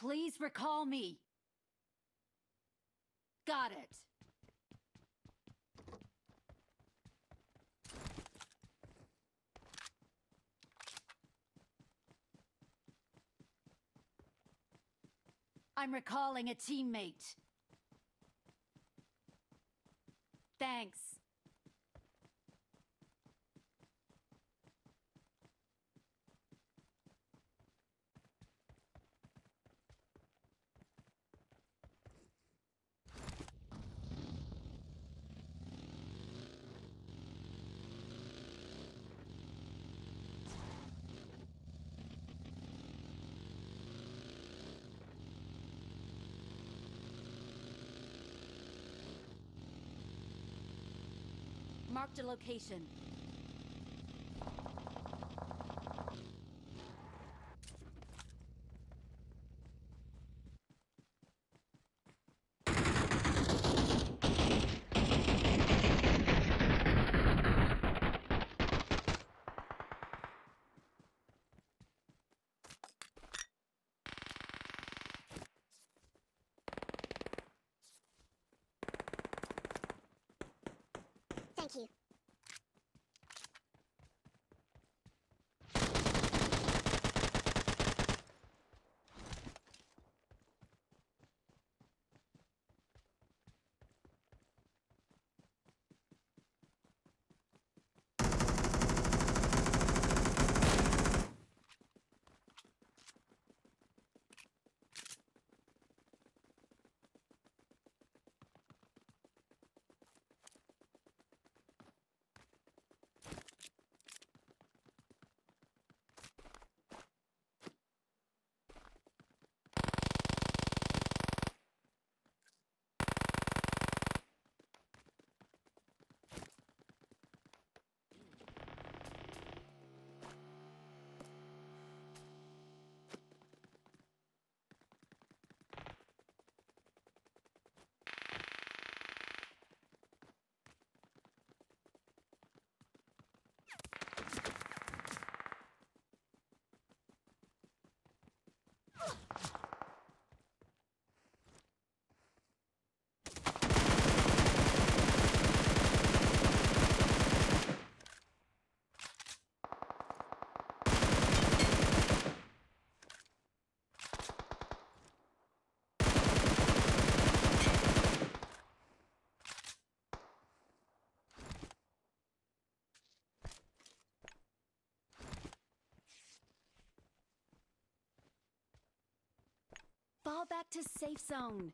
Please recall me. Got it. I'm recalling a teammate. Thanks. Marked a location. Back to safe zone.